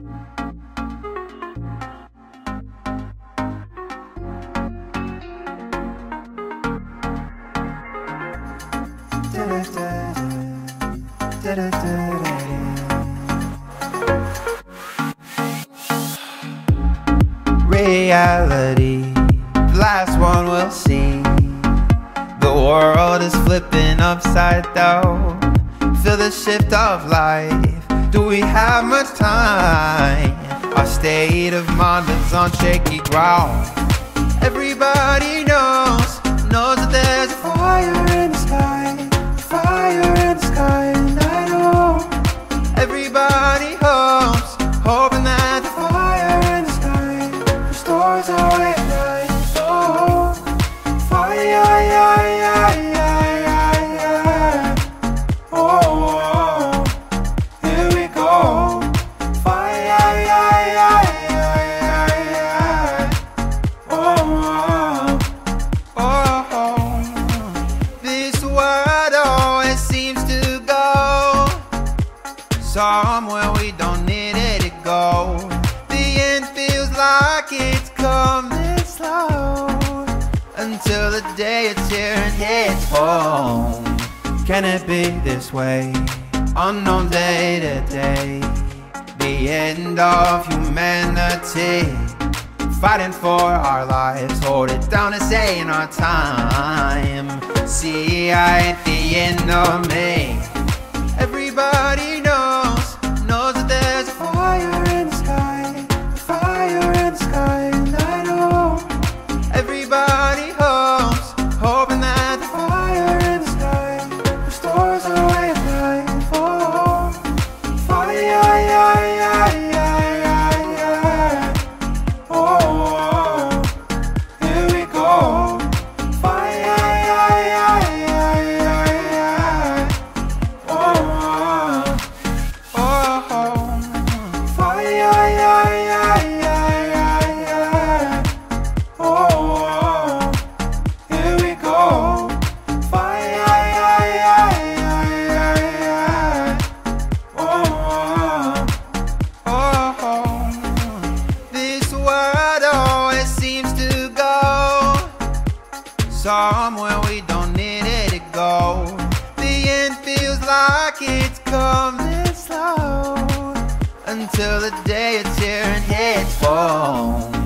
Reality, the last one we'll see. The world is flipping upside down. Feel the shift of life. Do we have much time? Our state of mind is on shaky ground. Everybody knows, knows that there's a fire in the sky, fire in the sky, and I know everybody hopes, hoping that the fire in the sky restores our world always seems to go somewhere we don't need it to go. The end feels like it's coming slow until the day it's here and hits home. Can it be this way? Unknown day to day. The end of humanity. Fighting for our lives, hold it down and say in our time. See I at the end of me. Everybody knows, knows that there's a fire in the sky, fire in the sky, and I know everybody somewhere we don't need it to go. The end feels like it's coming slow until the day it's here and hits home.